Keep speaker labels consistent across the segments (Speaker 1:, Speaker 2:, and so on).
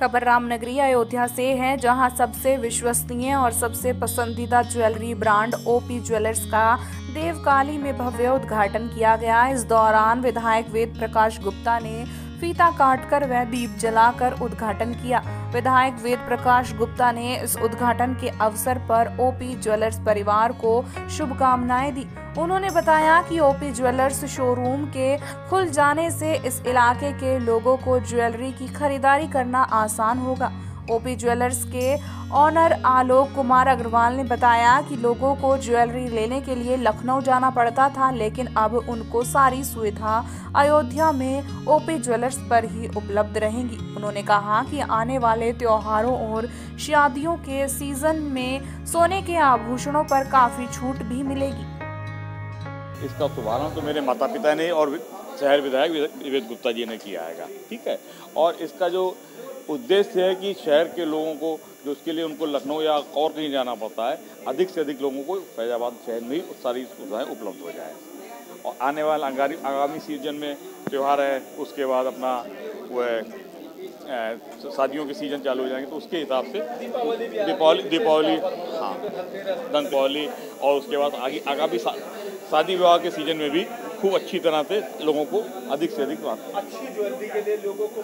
Speaker 1: खबर रामनगरी, अयोध्या से है, जहाँ सबसे विश्वसनीय और सबसे पसंदीदा ज्वेलरी ब्रांड ओपी ज्वेलर्स का देवकाली में भव्य उद्घाटन किया गया। इस दौरान विधायक वेद प्रकाश गुप्ता ने फीता काटकर व दीप जलाकर उद्घाटन किया। विधायक वेद प्रकाश गुप्ता ने इस उद्घाटन के अवसर पर ओपी ज्वेलर्स परिवार को शुभकामनाएँ दी। उन्होंने बताया कि ओपी ज्वेलर्स शोरूम के खुल जाने से इस इलाके के लोगों को ज्वेलरी की खरीदारी करना आसान होगा। ओपी ज्वेलर्स के ऑनर आलोक कुमार अग्रवाल ने बताया कि लोगों को ज्वेलरी लेने के लिए लखनऊ जाना पड़ता था, लेकिन अब उनको सारी सुविधा अयोध्या में ओपी ज्वेलर्स पर ही उपलब्ध रहेंगी। उन्होंने कहा कि आने वाले त्योहारों और शादियों के सीज़न में सोने के आभूषणों पर काफ़ी छूट भी मिलेगी।
Speaker 2: इसका शुभारंभ तो मेरे माता पिता ने और शहर विधायक विवेक गुप्ता जी ने किया है ठीक है? और इसका जो उद्देश्य है कि शहर के लोगों को, जो उसके लिए उनको लखनऊ या और कहीं जाना पड़ता है, अधिक से अधिक लोगों को फैजाबाद शहर में ही सारी सुविधाएँ उपलब्ध हो जाए। और आने वाले आगामी सीज़न में त्यौहार है, उसके बाद अपना वह शादियों के सीज़न चालू हो जाएँगे तो उसके हिसाब से दीपावली दीपावली हाँ दीपावली और उसके बाद आगे आगामी शादी विवाह के सीज़न में भी खूब अच्छी तरह से लोगों को अधिक से अधिक
Speaker 3: अच्छी ज्वेलरी के लिए लोगों को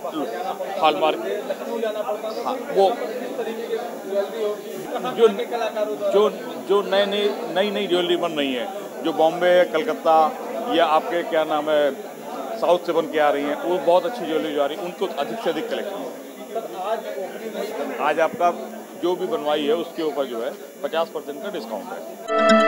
Speaker 2: हॉलमार्क। हाँ वो जो जो जो नए नई नई नई ज्वेलरी बन रही है जो बॉम्बे कलकत्ता या आपके क्या नाम है साउथ से बन के आ रही हैं वो बहुत अच्छी ज्वेलरी जो आ रही है उनको अधिक से अधिक कलेक्शन। आज आपका जो भी बनवाई है उसके ऊपर जो है पचास परसेंट का डिस्काउंट है।